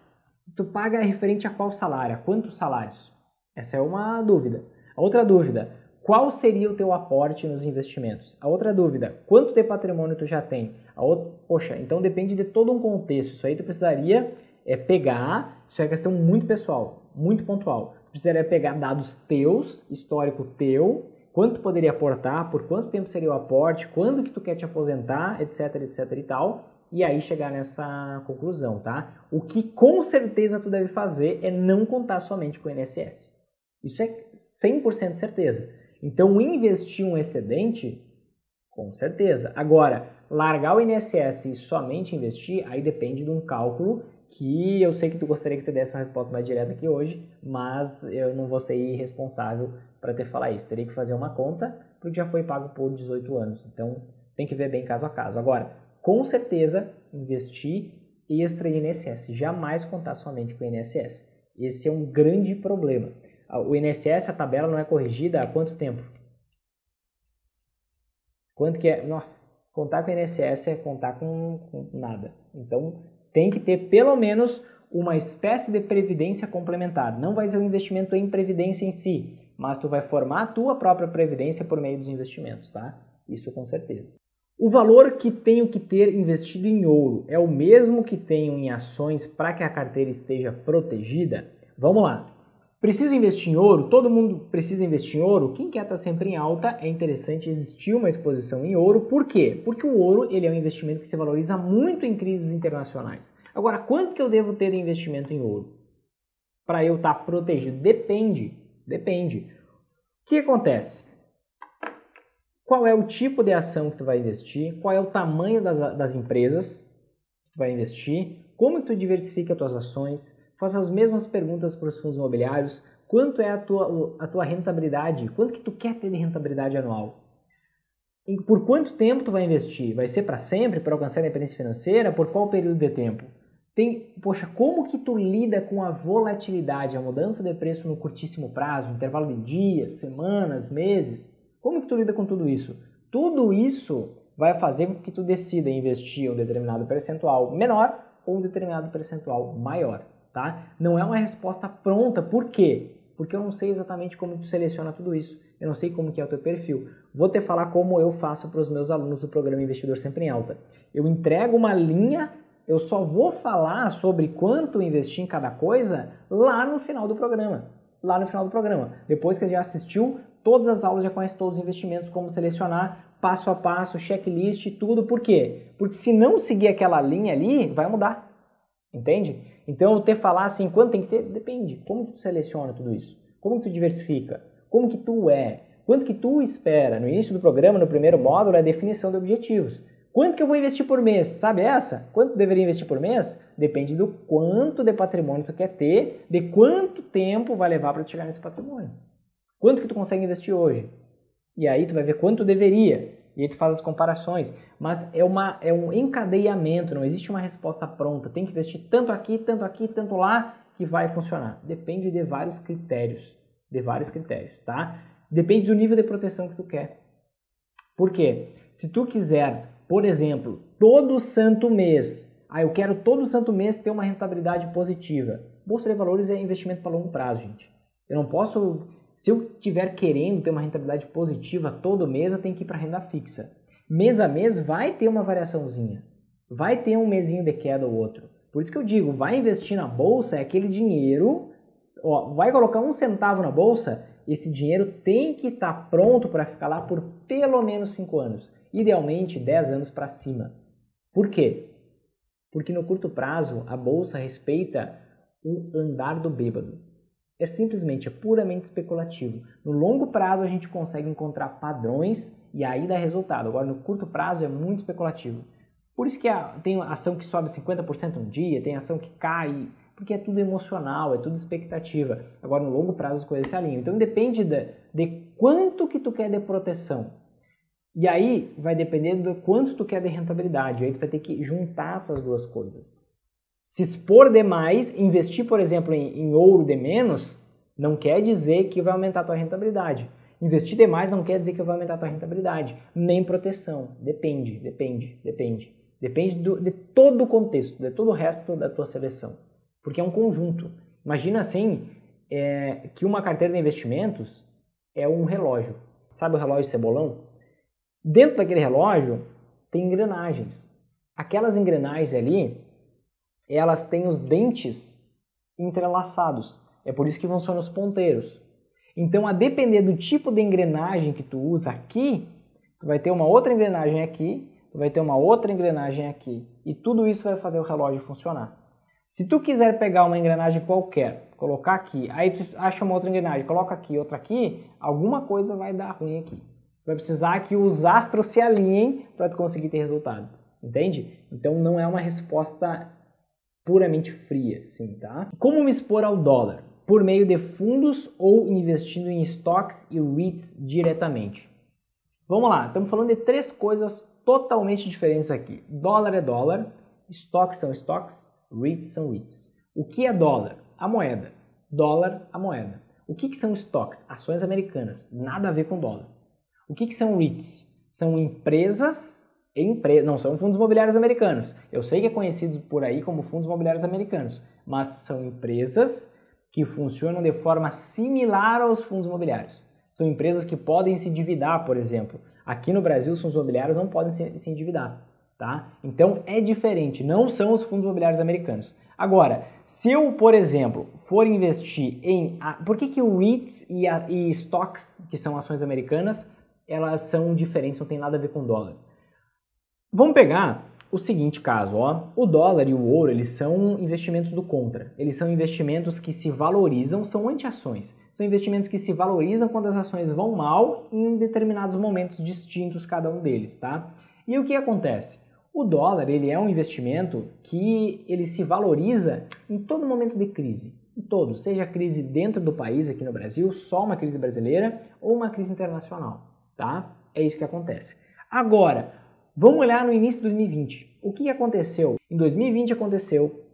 tu paga referente a qual salário? A quantos salários? Essa é uma dúvida. A outra dúvida, qual seria o teu aporte nos investimentos? A outra dúvida, quanto de patrimônio tu já tem? A outra, poxa, então depende de todo um contexto. Isso aí tu precisaria é, pegar, isso é questão muito pessoal, muito pontual. Tu precisaria pegar dados teus, histórico teu, quanto tu poderia aportar, por quanto tempo seria o aporte, quando que tu quer te aposentar, etc, etc e tal, e aí chegar nessa conclusão, tá? O que com certeza tu deve fazer é não contar somente com o INSS. Isso é 100% certeza. Então, investir um excedente, com certeza. Agora, largar o INSS e somente investir, aí depende de um cálculo que eu sei que tu gostaria que tu desse uma resposta mais direta aqui hoje, mas eu não vou ser irresponsável para te falar isso. Teria que fazer uma conta, porque já foi pago por 18 anos. Então, tem que ver bem caso a caso. Agora, com certeza, investir extra INSS. Jamais contar somente com o INSS. Esse é um grande problema. O INSS, a tabela não é corrigida há quanto tempo? Quanto que é? Nossa, contar com o INSS é contar com, com nada. Então, tem que ter pelo menos uma espécie de previdência complementar. Não vai ser um investimento em previdência em si, mas tu vai formar a tua própria previdência por meio dos investimentos, tá? Isso com certeza. O valor que tenho que ter investido em ouro é o mesmo que tenho em ações para que a carteira esteja protegida? Vamos lá. Preciso investir em ouro? Todo mundo precisa investir em ouro? Quem quer estar sempre em alta, é interessante existir uma exposição em ouro. Por quê? Porque o ouro ele é um investimento que se valoriza muito em crises internacionais. Agora, quanto que eu devo ter de investimento em ouro? Para eu estar protegido? Depende. Depende. O que acontece? qual é o tipo de ação que tu vai investir, qual é o tamanho das, das empresas que tu vai investir, como tu diversifica as tuas ações, faça as mesmas perguntas para os fundos imobiliários, quanto é a tua, a tua rentabilidade, quanto que tu quer ter de rentabilidade anual. E por quanto tempo tu vai investir? Vai ser para sempre, para alcançar a independência financeira? Por qual período de tempo? Tem, poxa, como que tu lida com a volatilidade, a mudança de preço no curtíssimo prazo, intervalo de dias, semanas, meses? Como que tu lida com tudo isso? Tudo isso vai fazer com que tu decida investir um determinado percentual menor ou um determinado percentual maior, tá? Não é uma resposta pronta, por quê? Porque eu não sei exatamente como tu seleciona tudo isso. Eu não sei como que é o teu perfil. Vou te falar como eu faço para os meus alunos do programa Investidor Sempre em Alta. Eu entrego uma linha, eu só vou falar sobre quanto investir em cada coisa lá no final do programa. Lá no final do programa. Depois que já assistiu todas as aulas, já conhece todos os investimentos, como selecionar, passo a passo, checklist, tudo. Por quê? Porque se não seguir aquela linha ali, vai mudar. Entende? Então, ter falar assim, quanto tem que ter, depende. Como que tu seleciona tudo isso? Como que tu diversifica? Como que tu é? Quanto que tu espera? No início do programa, no primeiro módulo, é a definição de objetivos. Quanto que eu vou investir por mês? Sabe essa? Quanto deveria investir por mês? Depende do quanto de patrimônio tu quer ter, de quanto tempo vai levar para chegar nesse patrimônio. Quanto que tu consegue investir hoje? E aí tu vai ver quanto deveria. E aí tu faz as comparações. Mas é, uma, é um encadeamento, não existe uma resposta pronta. Tem que investir tanto aqui, tanto aqui, tanto lá, que vai funcionar. Depende de vários critérios. De vários critérios, tá? Depende do nível de proteção que tu quer. Por quê? Se tu quiser, por exemplo, todo santo mês, ah, eu quero todo santo mês ter uma rentabilidade positiva. Bolsa de valores é investimento para longo prazo, gente. Eu não posso se eu estiver querendo ter uma rentabilidade positiva todo mês, eu tenho que ir para renda fixa. Mês a mês vai ter uma variaçãozinha. Vai ter um mesinho de queda ou outro. Por isso que eu digo, vai investir na bolsa é aquele dinheiro, ó, vai colocar um centavo na bolsa, esse dinheiro tem que estar tá pronto para ficar lá por pelo menos 5 anos. Idealmente 10 anos para cima. Por quê? Porque no curto prazo a bolsa respeita o andar do bêbado é simplesmente, é puramente especulativo. No longo prazo a gente consegue encontrar padrões e aí dá resultado. Agora no curto prazo é muito especulativo. Por isso que tem ação que sobe 50% um dia, tem ação que cai, porque é tudo emocional, é tudo expectativa. Agora no longo prazo as coisas se alinham. Então depende de, de quanto que tu quer de proteção. E aí vai depender do quanto tu quer de rentabilidade. Aí tu vai ter que juntar essas duas coisas. Se expor demais, investir, por exemplo, em, em ouro de menos, não quer dizer que vai aumentar a tua rentabilidade. Investir demais não quer dizer que vai aumentar a tua rentabilidade. Nem proteção. Depende, depende, depende. Depende do, de todo o contexto, de todo o resto da tua seleção. Porque é um conjunto. Imagina assim, é, que uma carteira de investimentos é um relógio. Sabe o relógio cebolão? Dentro daquele relógio tem engrenagens. Aquelas engrenagens ali elas têm os dentes entrelaçados. É por isso que funcionam os ponteiros. Então, a depender do tipo de engrenagem que tu usa aqui, tu vai ter uma outra engrenagem aqui, tu vai ter uma outra engrenagem aqui. E tudo isso vai fazer o relógio funcionar. Se tu quiser pegar uma engrenagem qualquer, colocar aqui, aí tu acha uma outra engrenagem, coloca aqui, outra aqui, alguma coisa vai dar ruim aqui. Vai precisar que os astros se alinhem para tu conseguir ter resultado. Entende? Então não é uma resposta puramente fria, sim, tá? Como me expor ao dólar? Por meio de fundos ou investindo em stocks e REITs diretamente. Vamos lá, estamos falando de três coisas totalmente diferentes aqui. Dólar é dólar, stocks são stocks, REITs são REITs. O que é dólar? A moeda. Dólar, a moeda. O que, que são stocks? Ações americanas. Nada a ver com dólar. O que, que são REITs? São empresas, empre... não são fundos imobiliários americanos. Eu sei que é conhecido por aí como fundos imobiliários americanos, mas são empresas que funcionam de forma similar aos fundos imobiliários. São empresas que podem se endividar, por exemplo. Aqui no Brasil, os fundos imobiliários não podem se, se endividar. Tá? Então é diferente, não são os fundos imobiliários americanos. Agora, se eu, por exemplo, for investir em. Por que, que o REITs e, a, e stocks, que são ações americanas, elas são diferentes, não tem nada a ver com dólar? Vamos pegar o seguinte caso, ó. O dólar e o ouro, eles são investimentos do contra. Eles são investimentos que se valorizam, são anti-ações. São investimentos que se valorizam quando as ações vão mal em determinados momentos distintos cada um deles, tá? E o que acontece? O dólar, ele é um investimento que ele se valoriza em todo momento de crise, em todo, seja crise dentro do país aqui no Brasil, só uma crise brasileira ou uma crise internacional, tá? É isso que acontece. Agora, vamos olhar no início de 2020. O que aconteceu? Em 2020 aconteceu,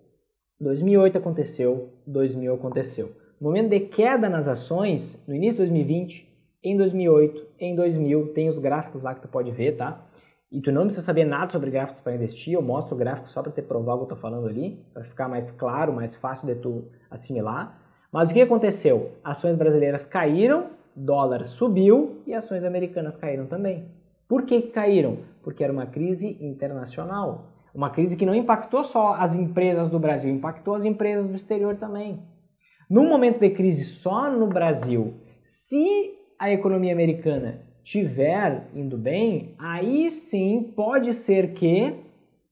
2008 aconteceu, 2000 aconteceu. No momento de queda nas ações, no início de 2020, em 2008, em 2000, tem os gráficos lá que tu pode ver, tá? e tu não precisa saber nada sobre gráficos para investir, eu mostro o gráfico só para te provar o que eu estou falando ali, para ficar mais claro, mais fácil de tu assimilar. Mas o que aconteceu? Ações brasileiras caíram, dólar subiu e ações americanas caíram também. Por que, caíram? Porque era uma crise internacional. Uma crise que não impactou só as empresas do Brasil, impactou as empresas do exterior também. Num momento de crise só no Brasil, se a economia americana tiver indo bem, aí sim pode ser que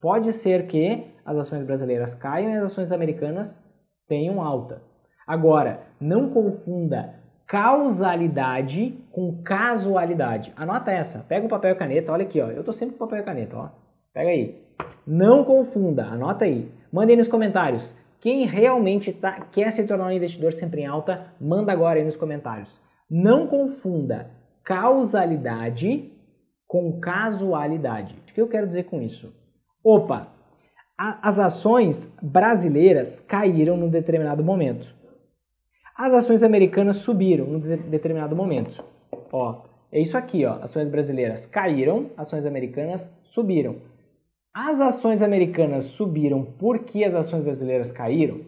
pode ser que as ações brasileiras caiam e as ações americanas tenham alta. Agora, não confunda causalidade com casualidade. Anota essa. Pega o papel e caneta. Olha aqui, ó. Eu tô sempre com papel e caneta, ó. Pega aí. Não confunda. Anota aí. Manda aí nos comentários. Quem realmente tá, quer se tornar um investidor sempre em alta, manda agora aí nos comentários. Não confunda causalidade com casualidade. O que eu quero dizer com isso? Opa, a, as ações brasileiras caíram num determinado momento. As ações americanas subiram num de, determinado momento. Ó, é isso aqui, ó. Ações brasileiras caíram, ações americanas subiram. As ações americanas subiram porque as ações brasileiras caíram?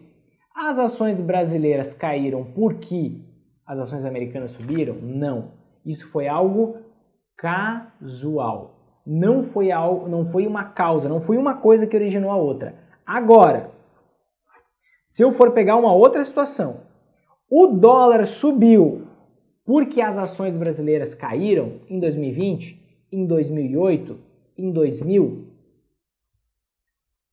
As ações brasileiras caíram porque as ações americanas subiram? Não. Isso foi algo casual. Não foi algo, não foi uma causa, não foi uma coisa que originou a outra. Agora, se eu for pegar uma outra situação, o dólar subiu porque as ações brasileiras caíram em 2020, em 2008, em 2000.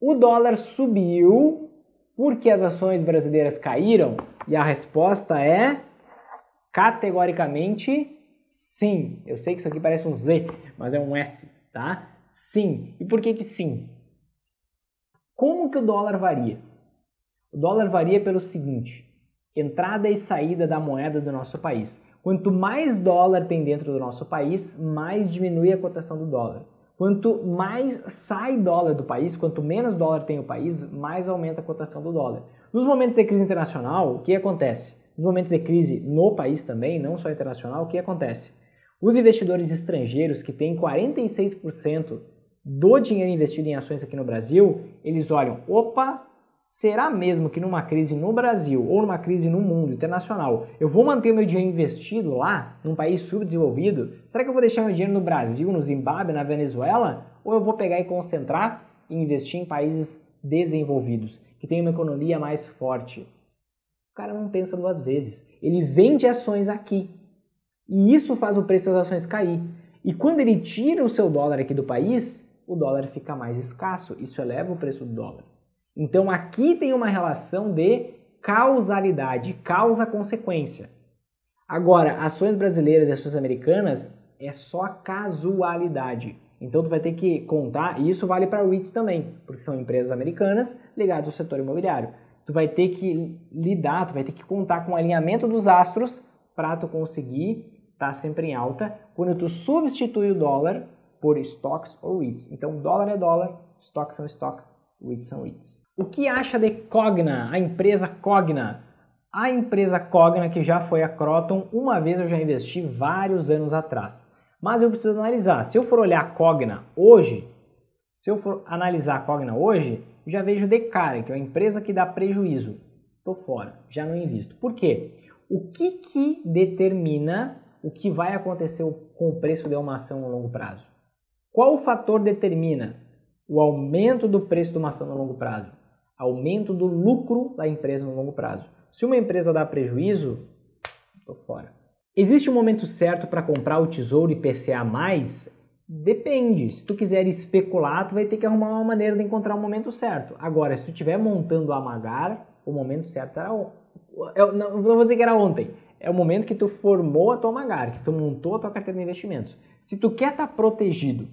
O dólar subiu porque as ações brasileiras caíram? E a resposta é categoricamente Sim. Eu sei que isso aqui parece um Z, mas é um S, tá? Sim. E por que que sim? Como que o dólar varia? O dólar varia pelo seguinte: entrada e saída da moeda do nosso país. Quanto mais dólar tem dentro do nosso país, mais diminui a cotação do dólar. Quanto mais sai dólar do país, quanto menos dólar tem o país, mais aumenta a cotação do dólar. Nos momentos de crise internacional, o que acontece? Nos momentos de crise no país também, não só internacional, o que acontece? Os investidores estrangeiros que têm 46% do dinheiro investido em ações aqui no Brasil, eles olham, opa, será mesmo que numa crise no Brasil ou numa crise no mundo internacional, eu vou manter meu dinheiro investido lá, num país subdesenvolvido? Será que eu vou deixar meu dinheiro no Brasil, no Zimbábue, na Venezuela? Ou eu vou pegar e concentrar e investir em países desenvolvidos, que têm uma economia mais forte? O cara não pensa duas vezes. Ele vende ações aqui. E isso faz o preço das ações cair. E quando ele tira o seu dólar aqui do país, o dólar fica mais escasso. Isso eleva o preço do dólar. Então aqui tem uma relação de causalidade, causa-consequência. Agora, ações brasileiras e ações americanas é só casualidade. Então tu vai ter que contar, e isso vale para REITs também, porque são empresas americanas ligadas ao setor imobiliário. Tu vai ter que lidar, tu vai ter que contar com o alinhamento dos astros para tu conseguir estar tá sempre em alta quando tu substitui o dólar por stocks ou REITs. Então dólar é dólar, stocks são stocks, REITs são REITs. O que acha de Cogna, a empresa Cogna? A empresa Cogna, que já foi a Croton, uma vez eu já investi vários anos atrás. Mas eu preciso analisar. Se eu for olhar a Cogna hoje, se eu for analisar a Cogna hoje, já vejo de cara que é uma empresa que dá prejuízo. Estou fora, já não invisto. Por quê? O que, que determina o que vai acontecer com o preço de uma ação no longo prazo? Qual o fator determina o aumento do preço de uma ação no longo prazo? Aumento do lucro da empresa no longo prazo. Se uma empresa dá prejuízo, estou fora. Existe um momento certo para comprar o tesouro IPCA+, Depende. Se tu quiser especular, tu vai ter que arrumar uma maneira de encontrar o momento certo. Agora, se tu estiver montando a Magar, o momento certo era eu não, não vou dizer que era ontem. É o momento que tu formou a tua Magar, que tu montou a tua carteira de investimentos. Se tu quer estar tá protegido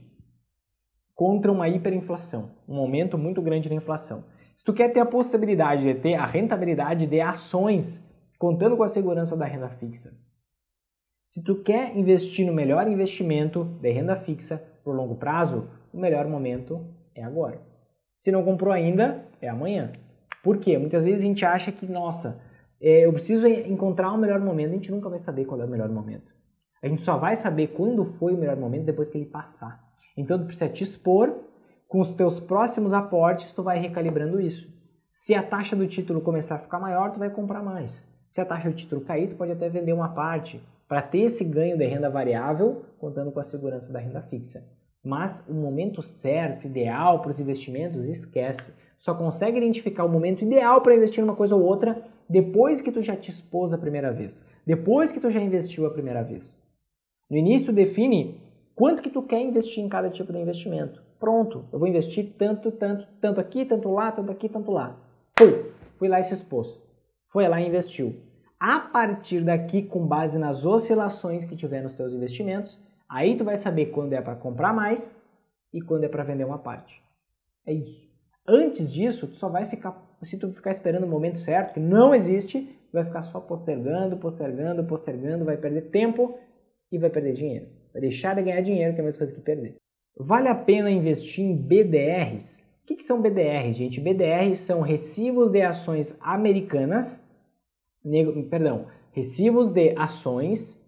contra uma hiperinflação, um momento muito grande de inflação, se tu quer ter a possibilidade de ter a rentabilidade de ações contando com a segurança da renda fixa, se tu quer investir no melhor investimento de renda fixa por longo prazo, o melhor momento é agora. Se não comprou ainda, é amanhã. Por quê? Muitas vezes a gente acha que, nossa, é, eu preciso encontrar o melhor momento. A gente nunca vai saber qual é o melhor momento. A gente só vai saber quando foi o melhor momento depois que ele passar. Então tu precisa te expor, com os teus próximos aportes tu vai recalibrando isso. Se a taxa do título começar a ficar maior, tu vai comprar mais. Se a taxa do título cair, tu pode até vender uma parte para ter esse ganho de renda variável, contando com a segurança da renda fixa. Mas o momento certo, ideal para os investimentos, esquece. Só consegue identificar o momento ideal para investir numa coisa ou outra depois que tu já te expôs a primeira vez, depois que tu já investiu a primeira vez. No início define quanto que tu quer investir em cada tipo de investimento. Pronto, eu vou investir tanto, tanto, tanto aqui, tanto lá, tanto aqui, tanto lá. Pum, fui lá e se expôs. Foi lá e investiu. A partir daqui, com base nas oscilações que tiver nos teus investimentos, aí tu vai saber quando é para comprar mais e quando é para vender uma parte. É isso. Antes disso, tu só vai ficar, se tu ficar esperando o momento certo, que não existe, vai ficar só postergando, postergando, postergando, vai perder tempo e vai perder dinheiro. Vai deixar de ganhar dinheiro, que é a mesma coisa que perder. Vale a pena investir em BDRs? O que, que são BDRs, gente? BDRs são recibos de ações americanas perdão, recibos de ações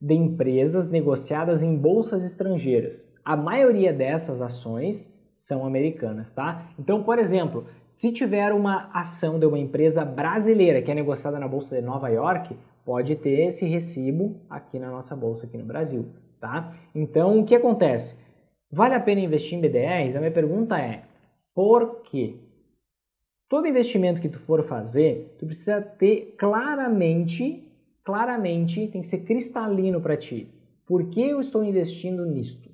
de empresas negociadas em bolsas estrangeiras. A maioria dessas ações são americanas, tá? Então, por exemplo, se tiver uma ação de uma empresa brasileira que é negociada na bolsa de Nova York, pode ter esse recibo aqui na nossa bolsa aqui no Brasil, tá? Então, o que acontece? Vale a pena investir em BDRs? A minha pergunta é: por quê? Todo investimento que tu for fazer, tu precisa ter claramente, claramente, tem que ser cristalino para ti. Por que eu estou investindo nisto?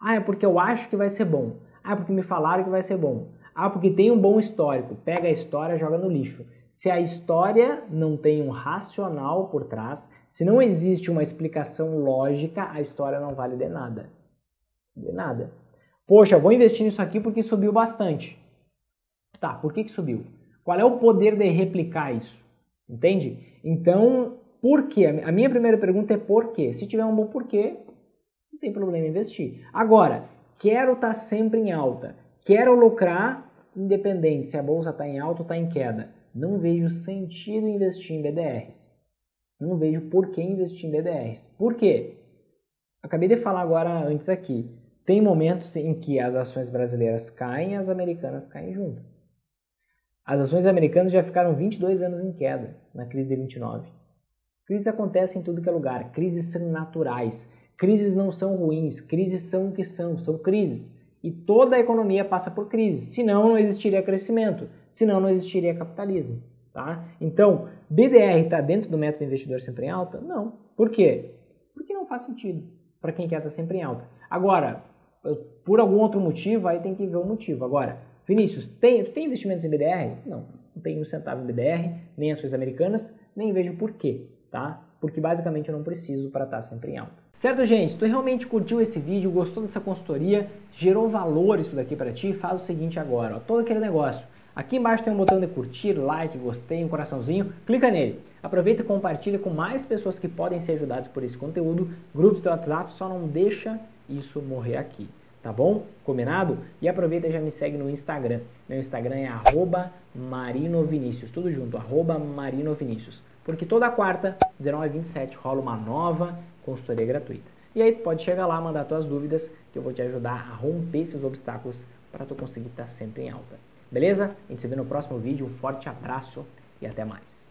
Ah, é porque eu acho que vai ser bom. Ah, é porque me falaram que vai ser bom. Ah, porque tem um bom histórico. Pega a história, joga no lixo. Se a história não tem um racional por trás, se não existe uma explicação lógica, a história não vale de nada. De nada. Poxa, vou investir nisso aqui porque subiu bastante. Tá, por que, que subiu? Qual é o poder de replicar isso? Entende? Então, por quê? A minha primeira pergunta é por quê? Se tiver um bom porquê, não tem problema em investir. Agora, quero estar tá sempre em alta, quero lucrar independente se a bolsa está em alta ou está em queda. Não vejo sentido investir em BDRs. Não vejo por que investir em BDRs. Por quê? Acabei de falar agora antes aqui. Tem momentos em que as ações brasileiras caem e as americanas caem junto. As ações americanas já ficaram 22 anos em queda na crise de 29. Crises acontecem em tudo que é lugar, crises são naturais, crises não são ruins, crises são o que são, são crises. E toda a economia passa por crises, senão não existiria crescimento, senão não existiria capitalismo. Tá? Então, BDR está dentro do método investidor sempre em alta? Não. Por quê? Porque não faz sentido para quem quer estar sempre em alta. Agora, por algum outro motivo, aí tem que ver o motivo. Agora, Vinícius, tem, tu tem investimentos em BDR? Não, não tenho um centavo em BDR, nem ações americanas, nem vejo porquê, tá? porque basicamente eu não preciso para estar sempre em alta. Certo, gente? Tu realmente curtiu esse vídeo, gostou dessa consultoria, gerou valor isso daqui para ti, faz o seguinte agora, ó, todo aquele negócio. Aqui embaixo tem um botão de curtir, like, gostei, um coraçãozinho, clica nele. Aproveita e compartilha com mais pessoas que podem ser ajudadas por esse conteúdo, grupos do WhatsApp, só não deixa isso morrer aqui tá bom? Combinado? E aproveita e já me segue no Instagram. Meu Instagram é marinovinicius, tudo junto, marinovinicius. Porque toda quarta, 19 h 27, rola uma nova consultoria gratuita. E aí tu pode chegar lá, mandar tuas dúvidas, que eu vou te ajudar a romper esses obstáculos para tu conseguir estar sempre em alta. Beleza? A gente se vê no próximo vídeo, um forte abraço e até mais.